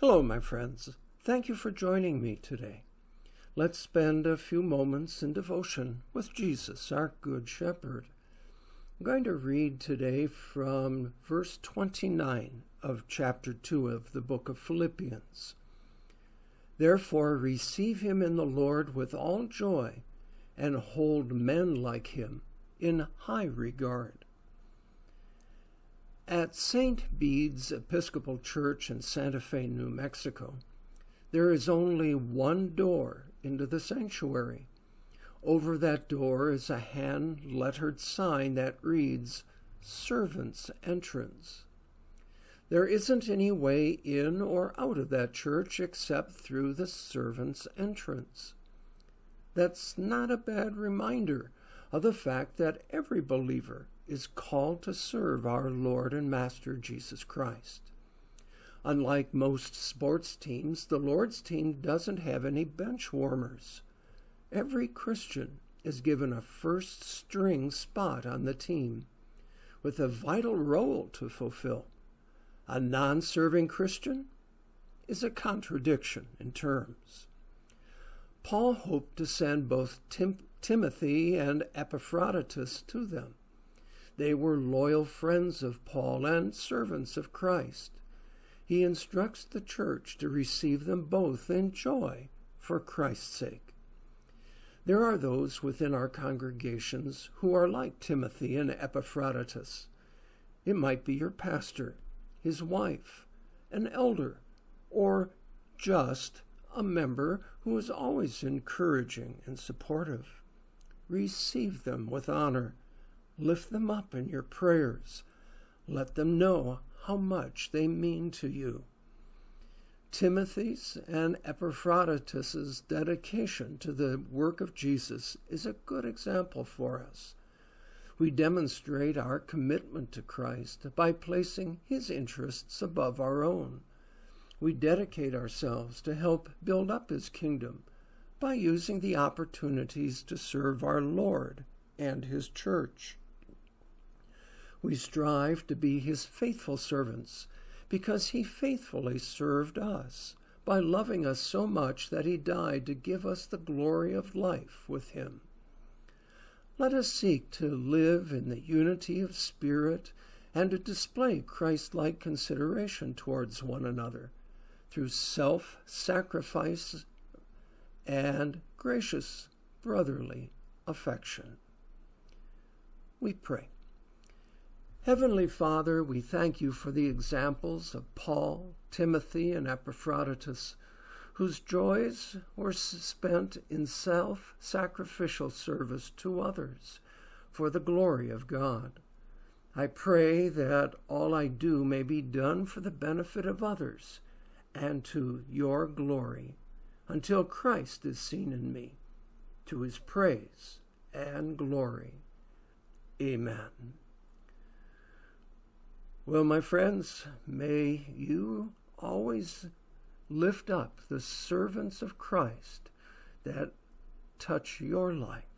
Hello, my friends. Thank you for joining me today. Let's spend a few moments in devotion with Jesus, our Good Shepherd. I'm going to read today from verse 29 of chapter 2 of the book of Philippians. Therefore, receive him in the Lord with all joy, and hold men like him in high regard. At St. Bede's Episcopal Church in Santa Fe, New Mexico, there is only one door into the sanctuary. Over that door is a hand lettered sign that reads, Servants' Entrance. There isn't any way in or out of that church except through the servants' entrance. That's not a bad reminder of the fact that every believer is called to serve our Lord and Master Jesus Christ. Unlike most sports teams, the Lord's team doesn't have any bench warmers. Every Christian is given a first string spot on the team with a vital role to fulfill a non serving Christian is a contradiction in terms. Paul hoped to send both Tim- Timothy and Epaphroditus to them. They were loyal friends of Paul and servants of Christ. He instructs the church to receive them both in joy for Christ's sake. There are those within our congregations who are like Timothy and Epaphroditus. It might be your pastor his wife, an elder, or just a member who is always encouraging and supportive. Receive them with honor. Lift them up in your prayers. Let them know how much they mean to you. Timothy's and Epaphroditus's dedication to the work of Jesus is a good example for us. We demonstrate our commitment to Christ by placing His interests above our own. We dedicate ourselves to help build up His kingdom by using the opportunities to serve our Lord and His church. We strive to be His faithful servants because He faithfully served us by loving us so much that He died to give us the glory of life with Him. Let us seek to live in the unity of spirit and to display Christ like consideration towards one another through self sacrifice and gracious brotherly affection. We pray. Heavenly Father, we thank you for the examples of Paul, Timothy, and Epaphroditus whose joys were spent in self sacrificial service to others for the glory of God. I pray that all I do may be done for the benefit of others and to your glory until Christ is seen in me, to his praise and glory. Amen. Well, my friends, may you always lift up the servants of Christ that touch your life